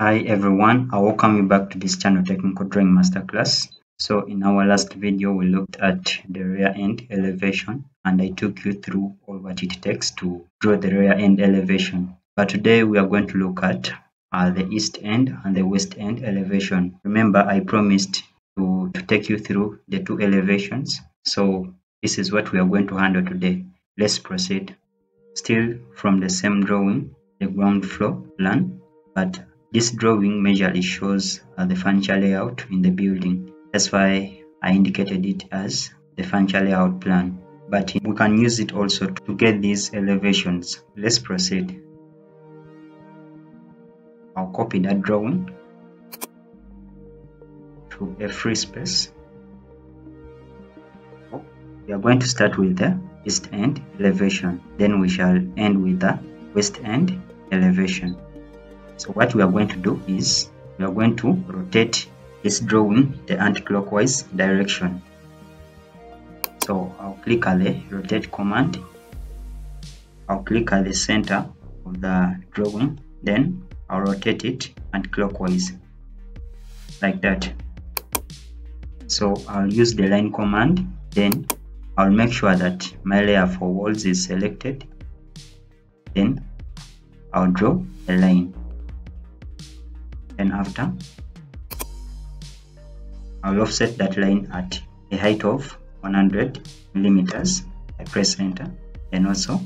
Hi everyone, I welcome you back to this channel Technical Drawing Masterclass. So in our last video we looked at the rear end elevation and I took you through all what it takes to draw the rear end elevation. But today we are going to look at uh, the east end and the west end elevation. Remember I promised to, to take you through the two elevations. So this is what we are going to handle today. Let's proceed. Still from the same drawing, the ground floor plan, but this drawing majorly shows uh, the furniture layout in the building. That's why I indicated it as the furniture layout plan. But we can use it also to get these elevations. Let's proceed. I'll copy that drawing to a free space. We are going to start with the east end elevation. Then we shall end with the west end elevation. So what we are going to do is we are going to rotate this drawing the anti-clockwise direction. So I'll click on the rotate command. I'll click at the center of the drawing. Then I'll rotate it anti-clockwise like that. So I'll use the line command. Then I'll make sure that my layer for walls is selected. Then I'll draw a line then after I'll offset that line at a height of 100 millimeters I press enter and also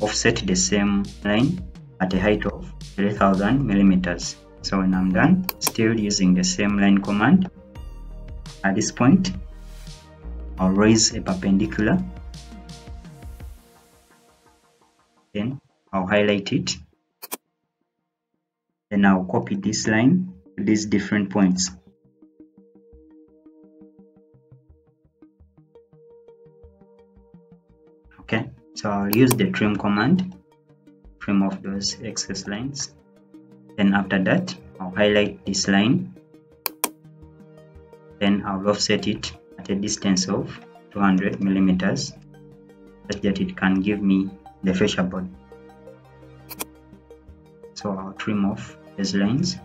offset the same line at a height of 3000 millimeters. So when I'm done still using the same line command at this point I'll raise a perpendicular then I'll highlight it then I'll copy this line to these different points. Okay, so I'll use the trim command, trim off those excess lines. Then after that, I'll highlight this line. Then I'll offset it at a distance of 200 millimeters such that it can give me the fascia board so I'll trim off these lines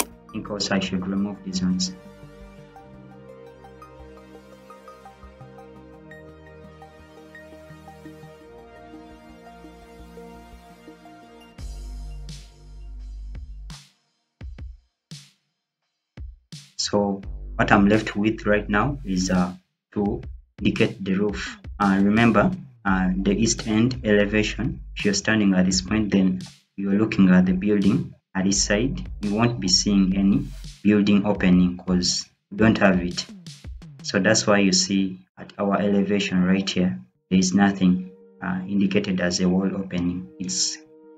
I think also I should remove these ones so what I'm left with right now is uh, to indicate the roof. Uh, remember uh, the east end elevation. If you're standing at this point then you're looking at the building. At this side you won't be seeing any building opening because you don't have it. So that's why you see at our elevation right here there is nothing uh, indicated as a wall opening. It's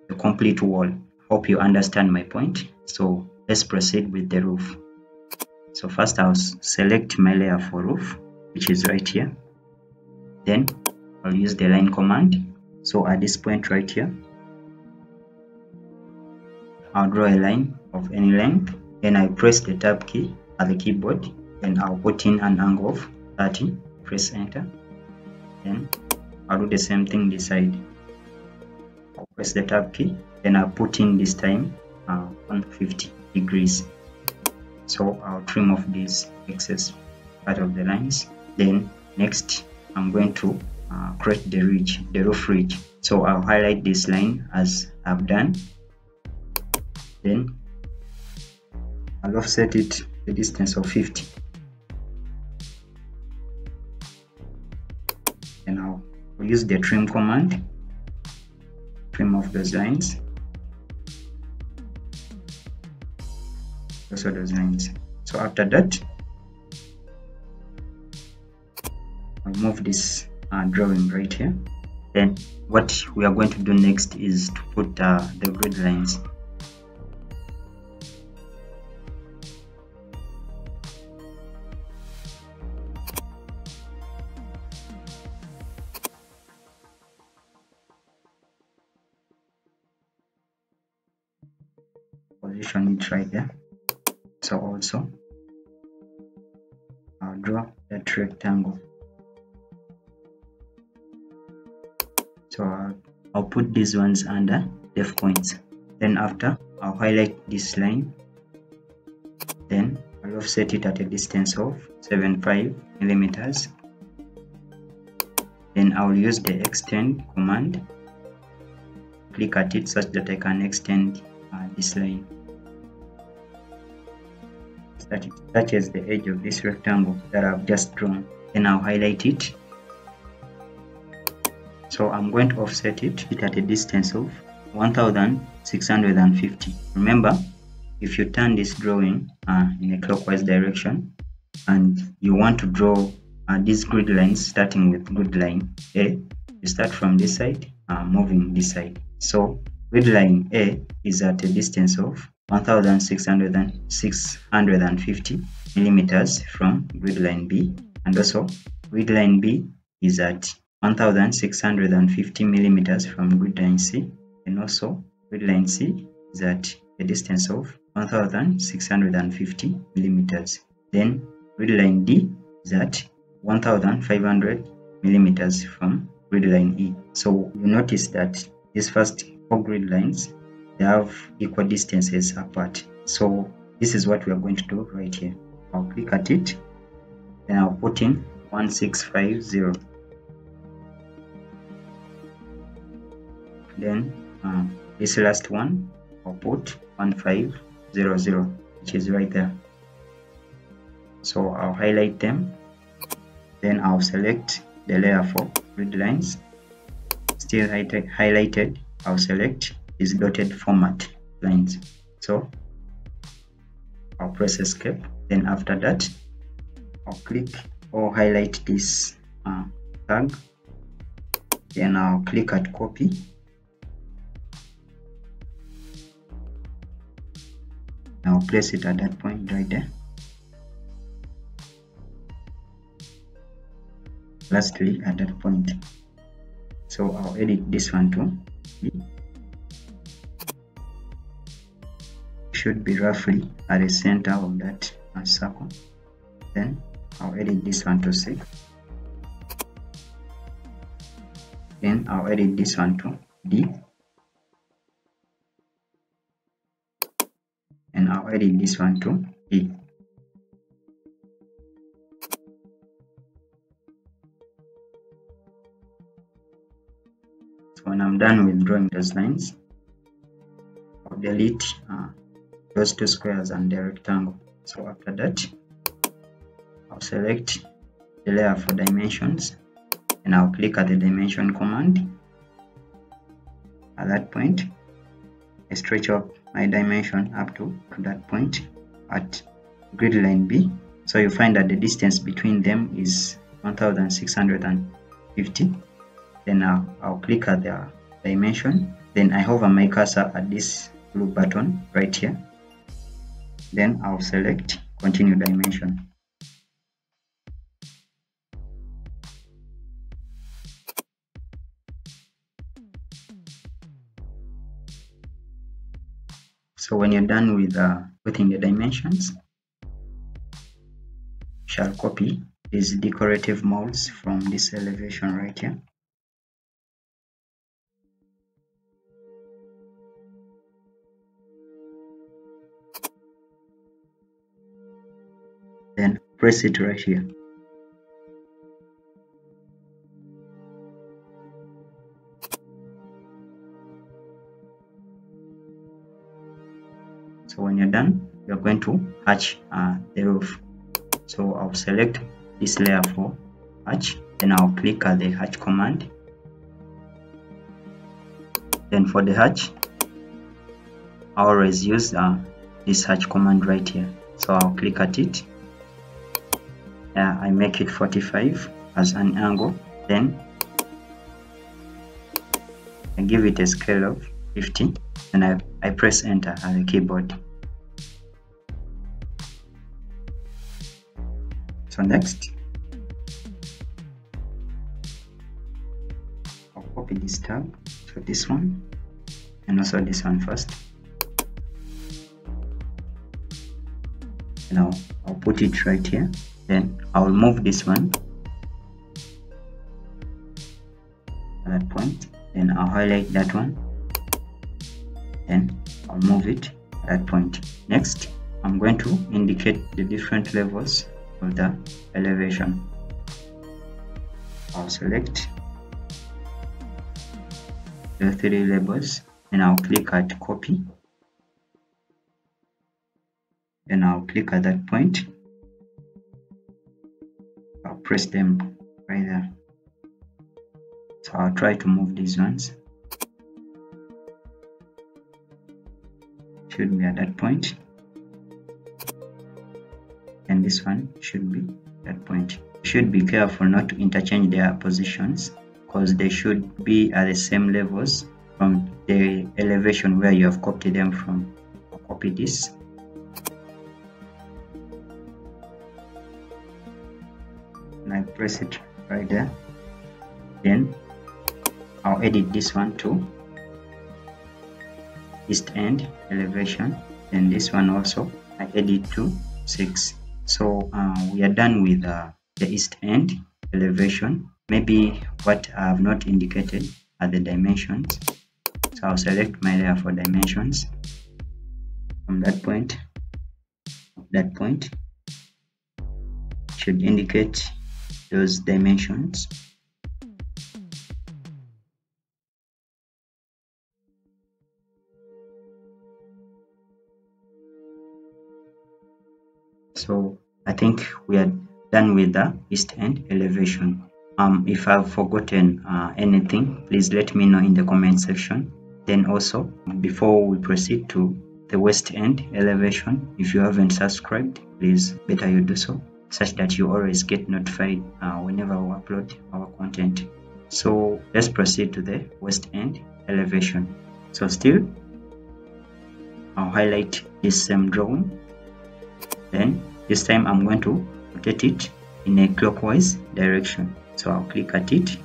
a complete wall. Hope you understand my point. So let's proceed with the roof. So first i'll select my layer for roof which is right here. Then I'll use the line command. So at this point right here, I'll draw a line of any length. Then I press the tab key at the keyboard. and I'll put in an angle of 30. Press enter. Then I'll do the same thing this side. I'll press the tab key. Then I'll put in this time uh, 150 degrees. So I'll trim off this excess part of the lines. Then next I'm going to uh, create the ridge the roof ridge. So I'll highlight this line as I've done. Then I'll offset it the distance of 50 and I'll use the trim command trim off those lines. Also those lines. So after that I'll move this uh, drawing right here. Then what we are going to do next is to put uh, the grid lines. Position it right there. So also I'll draw that rectangle so I'll put these ones under def points. Then after I'll highlight this line. Then I'll offset it at a distance of 75 millimeters. Then I'll use the extend command. Click at it such that I can extend uh, this line. That it touches the edge of this rectangle that I've just drawn. Then I'll highlight it so I'm going to offset it at a distance of 1650 remember if you turn this drawing uh, in a clockwise direction and you want to draw uh, these grid lines starting with grid line A you start from this side uh, moving this side. So grid line A is at a distance of 1650 millimeters from grid line B. And also grid line B is at 1650 millimeters from grid line C and also grid line C is at a distance of 1650 millimeters. Then grid line D is at 1500 millimeters from grid line E. So you notice that these first four grid lines they have equal distances apart. So this is what we are going to do right here. I'll click at it then I'll put in 1650 then uh, this last one I'll put 1500 which is right there. So I'll highlight them. Then I'll select the layer for grid lines. Still highlighted I'll select these dotted format lines. So I'll press escape. Then after that I'll click or highlight this uh, tag. Then I'll click at copy I'll place it at that point right there. Lastly at that point. So I'll edit this one too. Should be roughly at the center of that circle. Then I'll edit this one to C then I'll edit this one to D I'll edit this one to E so when I'm done with drawing those lines I'll delete uh, those two squares and the rectangle. So after that I'll select the layer for dimensions and I'll click at the dimension command. At that point I stretch up my dimension up to, to that point at grid line B. So you find that the distance between them is 1650 then I'll, I'll click at the dimension. Then I hover my cursor at this blue button right here. Then I'll select continue dimension so when you're done with uh, putting the dimensions shall copy these decorative molds from this elevation right here. Then press it right here going to hatch uh, the roof so I'll select this layer for hatch then I'll click at the hatch command. Then for the hatch I always use uh, this hatch command right here. So I'll click at it. Yeah, I make it 45 as an angle then I give it a scale of 50 and I, I press enter on the keyboard so next. I'll copy this tab. So this one and also this one first. Now I'll put it right here. Then I'll move this one. At that point then I'll highlight that one. Then I'll move it at that point. Next I'm going to indicate the different levels of the elevation. I'll select the three labels and I'll click at copy. Then I'll click at that point. I'll press them right there. So I'll try to move these ones. Should be at that point and this one should be that point should be careful not to interchange their positions because they should be at the same levels from the elevation where you have copied them from. Copy this. And I press it right there. Then I'll edit this one too. East end elevation. And this one also. I edit to 6 so uh, we are done with uh, the east end elevation. Maybe what I have not indicated are the dimensions. So I'll select my layer for dimensions from that point that point. Should indicate those dimensions so I think we are done with the east end elevation. Um, if I've forgotten uh, anything please let me know in the comment section. Then also before we proceed to the west end elevation if you haven't subscribed please better you do so such that you always get notified uh, whenever we upload our content. So let's proceed to the west end elevation. So still I'll highlight this same drawing then this time I'm going to rotate it in a clockwise direction. So I'll click at it.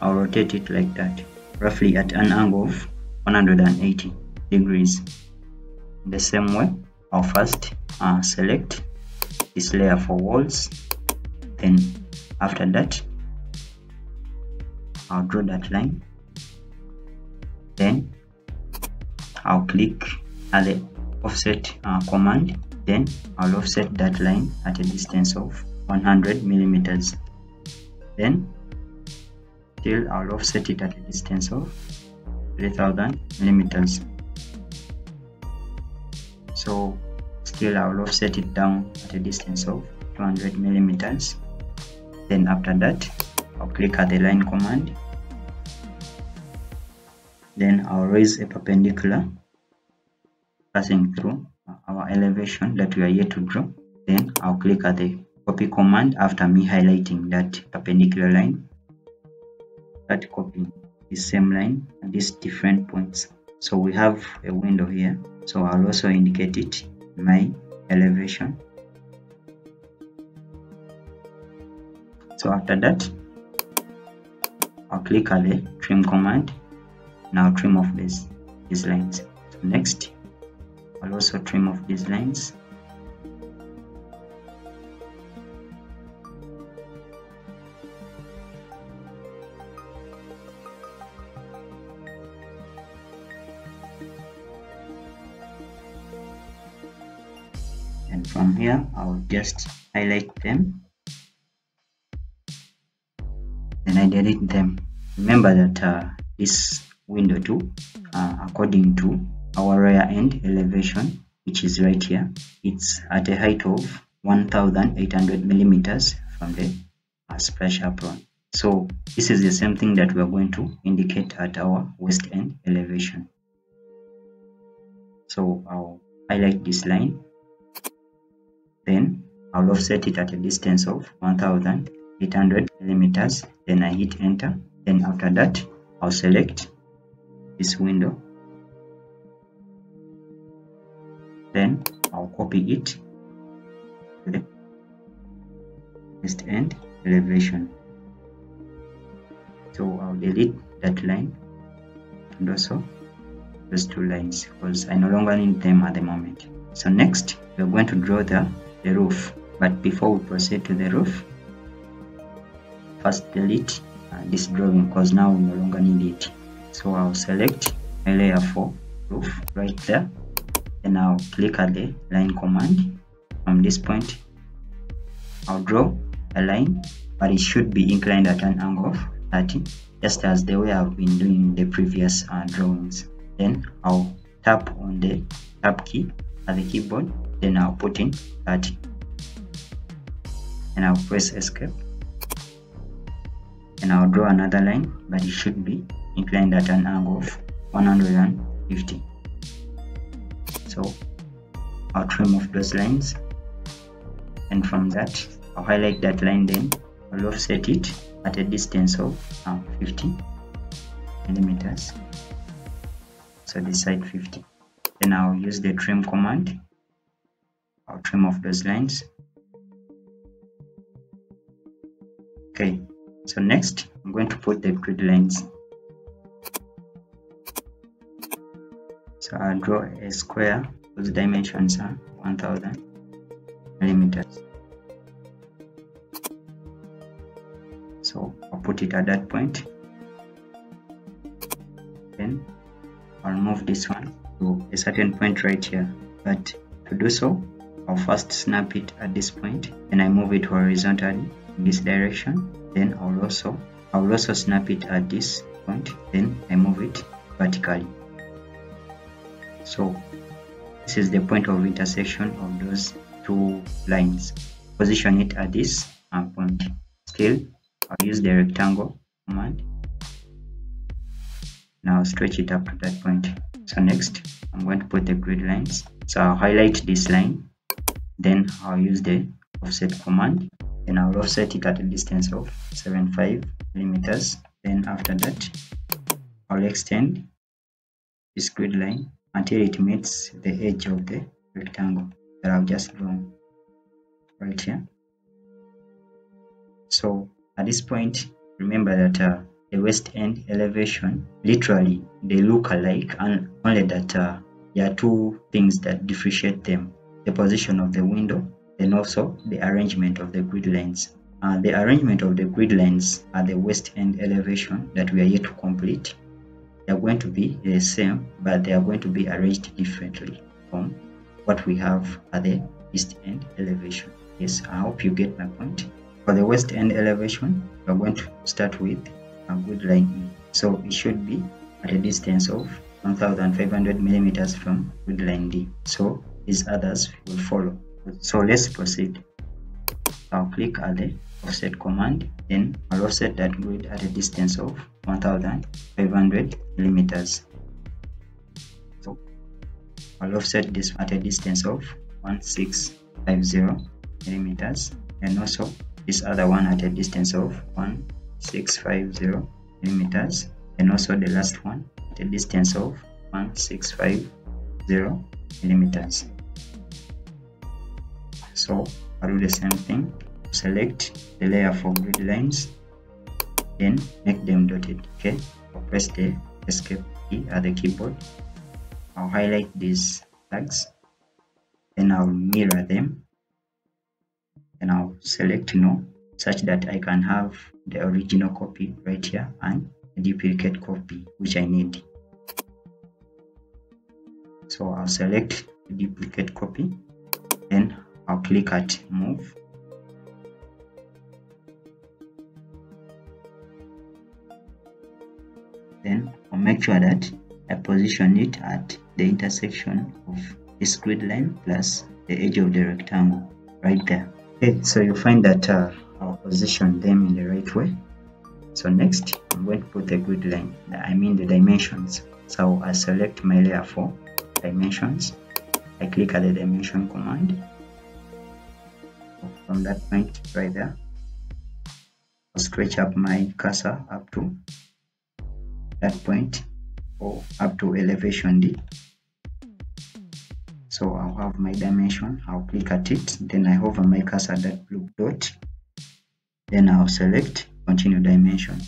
I'll rotate it like that roughly at an angle of 180 degrees. In the same way I'll first uh, select this layer for walls. Then after that I'll draw that line. Then I'll click at the offset uh, command then I'll offset that line at a distance of 100 millimeters. Then still I'll offset it at a distance of 3000 millimeters. So still I'll offset it down at a distance of 200 millimeters. Then after that I'll click at the line command. Then I'll raise a perpendicular passing through our elevation that we are yet to draw then I'll click at the copy command after me highlighting that perpendicular line. Start copying the same line at these different points. So we have a window here. So I'll also indicate it my elevation. So after that I'll click at the trim command. Now trim off this these lines. So next I'll also trim off these lines. And from here I'll just highlight them. Then I delete them. Remember that uh, this window too uh, according to our rear end elevation which is right here. It's at a height of 1800 millimeters from the splash apron so this is the same thing that we are going to indicate at our west end elevation. So I'll highlight this line. Then I'll offset it at a distance of 1800 millimeters. Then I hit enter. Then after that I'll select this window then I'll copy it. The west end elevation. So I'll delete that line. And also those two lines because I no longer need them at the moment. So next we're going to draw the, the roof. But before we proceed to the roof first delete uh, this drawing because now we no longer need it. So I'll select my layer for roof right there and I'll click at the line command. From this point I'll draw a line but it should be inclined at an angle of 30 just as the way I've been doing the previous uh, drawings. Then I'll tap on the tab key at the keyboard. Then I'll put in 30 and I'll press escape. And I'll draw another line but it should be inclined at an angle of 150 so I'll trim off those lines. And from that I'll highlight that line then. I'll offset it at a distance of um, 50 millimeters. So this side 50 then I'll use the trim command. I'll trim off those lines. Okay. So next I'm going to put the grid lines so I'll uh, draw a square whose dimensions uh, are 1000 millimeters. So I'll put it at that point. Then I'll move this one to a certain point right here. But to do so I'll first snap it at this point and I move it horizontally in this direction. Then I'll also I'll also snap it at this point then I move it vertically so this is the point of intersection of those two lines. Position it at this uh, point still I'll use the rectangle command. Now stretch it up to that point. So next I'm going to put the grid lines. So I'll highlight this line. Then I'll use the offset command. And I'll offset it at a distance of 75 millimeters. Then after that I'll extend this grid line until it meets the edge of the rectangle that I've just drawn right here. So at this point remember that uh, the west end elevation literally they look alike and only that uh, there are two things that differentiate them. The position of the window and also the arrangement of the grid lines uh, the arrangement of the grid lines at the west end elevation that we are yet to complete they are going to be the same but they are going to be arranged differently from what we have at the east end elevation. Yes i hope you get my point. For the west end elevation we are going to start with a grid line. So it should be at a distance of 1500 millimeters from grid line d. So these others will follow. So let's proceed. I'll click at the offset command then i'll offset that grid at a distance of 1500 millimeters so i'll offset this at a distance of 1650 millimeters and also this other one at a distance of 1650 millimeters and also the last one at a distance of 1650 millimeters so I'll do the same thing. Select the layer for grid lines then make them dotted okay? I'll press the escape key at the keyboard. I'll highlight these tags. Then I'll mirror them. And I'll select no such that I can have the original copy right here and a duplicate copy which I need. So I'll select the duplicate copy. Then I'll click at move then I'll make sure that I position it at the intersection of this grid line plus the edge of the rectangle right there. Okay so you find that uh, I'll position them in the right way. So next I'm going to put the grid line I mean the dimensions. So I select my layer for dimensions. I click at the dimension command. From that point right there I'll stretch up my cursor up to that point or up to elevation D. So I'll have my dimension I'll click at it then I hover my cursor that blue dot. Then I'll select continue dimension.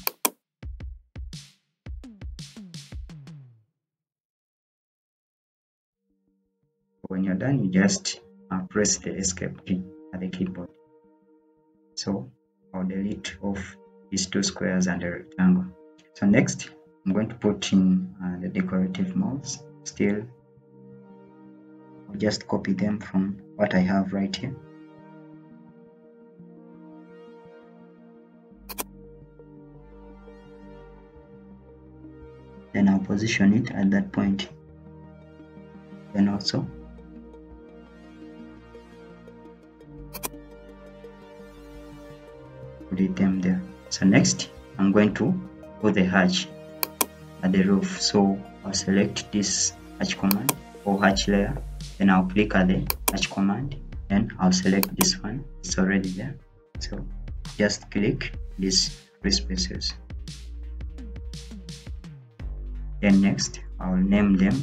When you're done you just uh, press the escape key at the keyboard. So I'll delete off these two squares and the rectangle. So next I'm going to put in uh, the decorative molds still. I'll just copy them from what I have right here. Then I'll position it at that point. Then also. Put them there. So next I'm going to put the hatch at the roof. So I'll select this hatch command or hatch layer then I'll click at the hatch command then I'll select this one. It's already there. So just click these free spaces. Then next I'll name them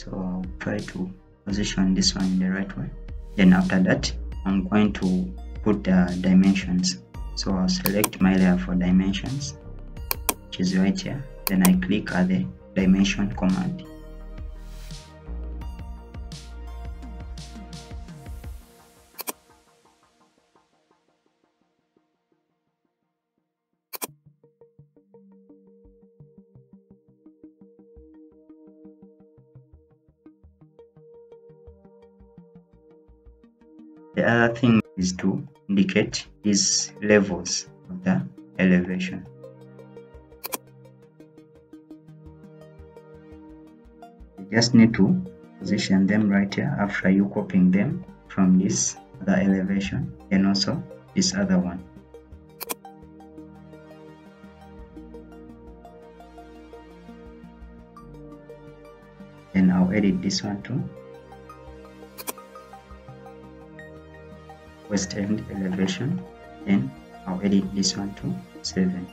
so try to position this one in the right way. Then after that I'm going to put the dimensions. So I'll select my layer for dimensions which is right here. Then I click at the dimension command is to indicate these levels of the elevation. You just need to position them right here after you copying them from this other elevation and also this other one. Then I'll edit this one too. West end elevation then I'll edit this one to 7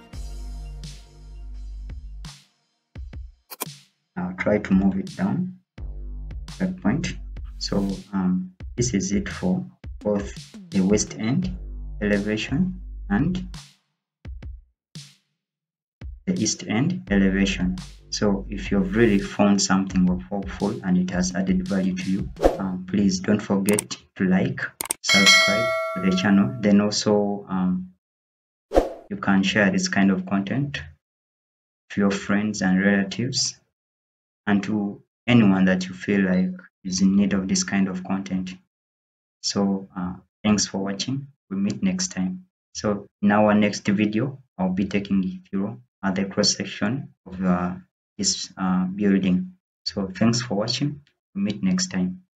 I'll try to move it down that point. So um, this is it for both the west end elevation and the east end elevation. So if you've really found something helpful and it has added value to you um, please don't forget to like subscribe to the channel. Then also um, you can share this kind of content to your friends and relatives and to anyone that you feel like is in need of this kind of content. So uh, thanks for watching. We meet next time. So in our next video i'll be taking you uh, the cross section of uh, this uh, building. So thanks for watching. We meet next time